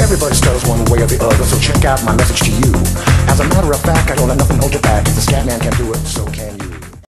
Everybody stutters one way or the other, so check out my message to you. As a matter of fact, I don't let nothing hold you back. If the scat man can do